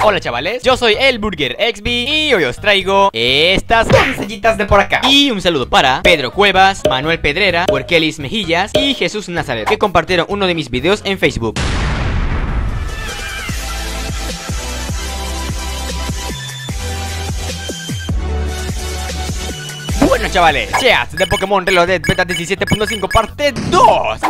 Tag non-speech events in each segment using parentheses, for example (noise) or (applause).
Hola chavales, yo soy el Burger XB y hoy os traigo estas doncellitas de por acá. Y un saludo para Pedro Cuevas, Manuel Pedrera, Huerkelis Mejillas y Jesús Nazaret Que compartieron uno de mis videos en Facebook Chavales, Cheats de Pokémon Reloaded Beta 17.5 parte 2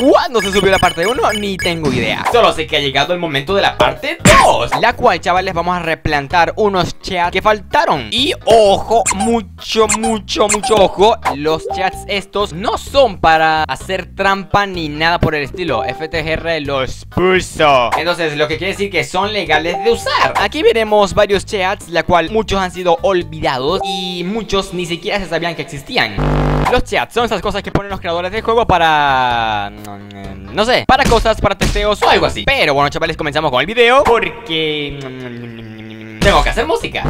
¿Cuándo se subió la parte 1? Ni tengo idea. Solo sé que ha llegado el momento de la parte 2 La cual chavales vamos a replantar unos chats que faltaron. Y ojo, mucho, mucho, mucho ojo Los chats estos no son para hacer trampa ni nada por el estilo. FTGR los puso. Entonces lo que quiere decir que son legales de usar. Aquí veremos varios chats La cual muchos han sido olvidados Y muchos ni siquiera se sabían que existían. Los chats son esas cosas que ponen los creadores del juego para... Mm, no sé, para cosas, para testeos o algo así. Pero bueno chavales, comenzamos con el video Porque... Mm, tengo que hacer música.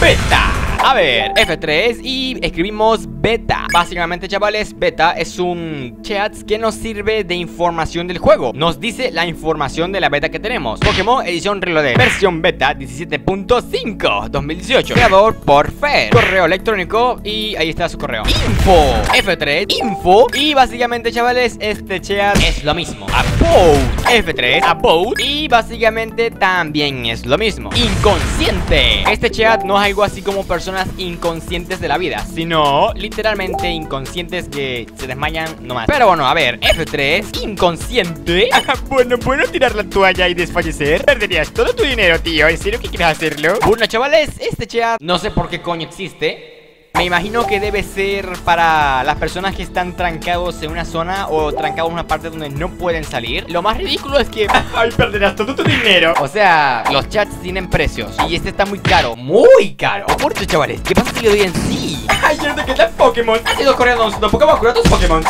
Beta a ver, F3 y escribimos beta. Básicamente chavales, beta es un chat que nos sirve de información del juego. Nos dice la información de la beta que tenemos. Pokémon edición Reloaded Versión beta 17.5 2018 Creador por Fer. Correo electrónico y ahí está su correo. Info F3 Info. Y básicamente chavales, este chat es lo mismo. About F3 About. Y básicamente también es lo mismo. Inconsciente. Este chat no es algo así como persona inconscientes de la vida Sino literalmente inconscientes que se desmayan nomás Pero bueno, a ver, F3, inconsciente (laughs) Bueno, ¿puedo tirar la toalla y desfallecer? Perderías todo tu dinero, tío ¿En serio que quieres hacerlo? Bueno, chavales, este chat no sé por qué coño existe me imagino que debe ser para las personas que están trancados en una zona o trancados en una parte donde no pueden salir. Lo más ridículo es que... (laughs) ¡Ay, perderás todo tu dinero! O sea, los chats tienen precios y este está muy caro, muy caro. Por chavales, ¿qué pasa si le doy en sí? ¡Ay, yo no te Pokémon! ¡Has ido corriendo un Pokémon! ¡Cura tus Pokémon!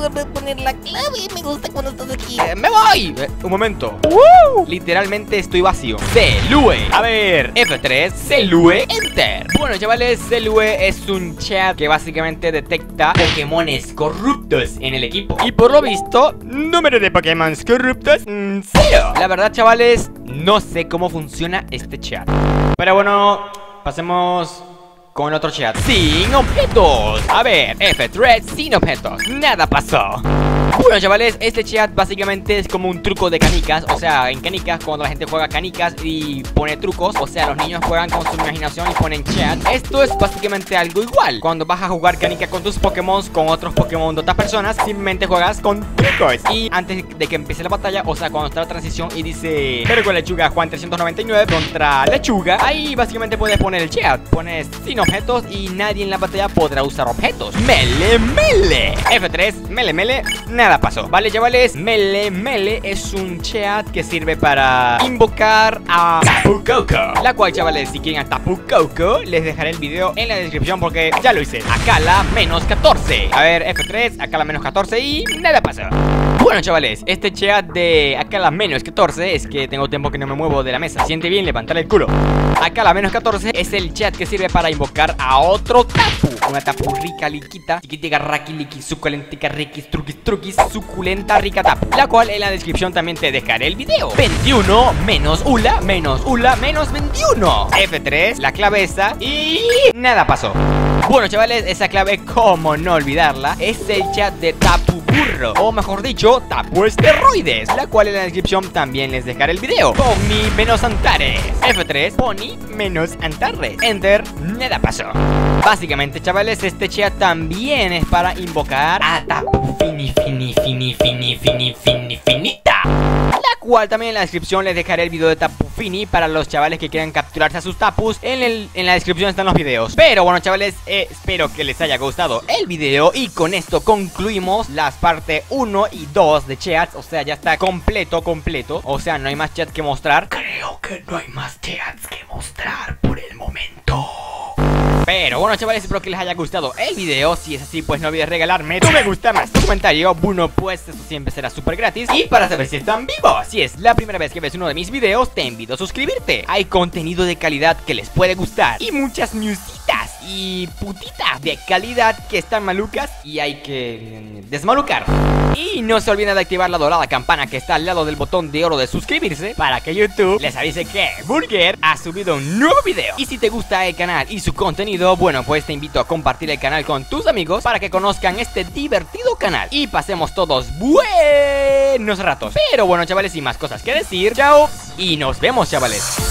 Poner la clave, me gusta cuando estás aquí. Eh, ¡Me voy! Eh, un momento. Literalmente estoy vacío. Celue. A ver, F3, Celue, Enter. Bueno, chavales, Celue es un chat que básicamente detecta Pokémones corruptos en el equipo Y por lo visto, número de Pokémon corruptos, mm, cero La verdad, chavales, no sé cómo funciona este chat Pero bueno, pasemos con otro chat. Sin objetos. A ver, F3 sin objetos. Nada pasó bueno chavales, este chat básicamente es como un truco de canicas. O sea, en canicas cuando la gente juega canicas y pone trucos. O sea, los niños juegan con su imaginación y ponen chat. Esto es básicamente algo igual. Cuando vas a jugar canica con tus Pokémon, con otros Pokémon de otras personas Simplemente juegas con trucos. Y antes de que empiece la batalla, o sea, cuando está la transición y dice Pero con lechuga Juan 399 contra lechuga Ahí básicamente puedes poner el chat. Pones sin objetos y nadie en la batalla podrá usar objetos. Mele Mele. F3, Mele Mele, nada pasó. Vale, chavales, Mele Mele es un chat que sirve para invocar a Tapu Koko La cual, chavales, si quieren a Tapu Koko Les dejaré el video en la descripción porque ya lo hice. Acá la menos 14 A ver, F3, acá la menos 14 y nada pasó bueno chavales, este chat de acá la menos 14 es que tengo tiempo que no me muevo de la mesa. Siente bien levantar el culo. Acá la menos 14 es el chat que sirve para invocar a otro tapu. Una tapu rica liquita Chiquitica raki liki suculentica riquis truquis truquis Suculenta rica tapu. La cual en la descripción también te dejaré el video. 21 menos ula menos ula menos 21 F3, la clave esa y nada pasó bueno chavales, esa clave, como no olvidarla Es el chat de Tapu Burro O mejor dicho, Tapu Esteroides La cual en la descripción también les dejaré el video. Pony menos Antares F3, Pony menos Antares. Enter, nada pasó. Básicamente chavales, este chat también es para invocar a Tapu Fini Fini Fini Fini Fini Fini Finita. La cual también en la descripción les dejaré el video de Tapu Fini Para los chavales que quieran capturarse a sus tapus. En, el, en la descripción están los videos. Pero bueno chavales, eh, espero que les haya gustado el video. Y con esto concluimos las partes 1 y 2 de chats O sea, ya está completo, completo. O sea, no hay más chats que mostrar. Creo que no hay más chats que mostrar por el momento pero bueno chavales, espero que les haya gustado el video. Si es así, pues no olvides regalarme tu me gusta más tu comentario. Bueno, pues eso siempre será súper gratis. Y para saber si están vivos. Si es la primera vez que ves uno de mis videos, te invito a suscribirte. Hay contenido de calidad que les puede gustar Y muchas musitas y putita de calidad que están malucas y hay que mm, desmalucar. Y no se olviden de activar la dorada campana que está al lado del botón de oro de suscribirse para que YouTube les avise que Burger ha subido un nuevo video. Y si te gusta el canal y su contenido, bueno, pues te invito a compartir el canal con tus amigos para que conozcan este divertido canal y pasemos todos buenos ratos. Pero bueno, chavales, sin más cosas que decir, chao y nos vemos, chavales.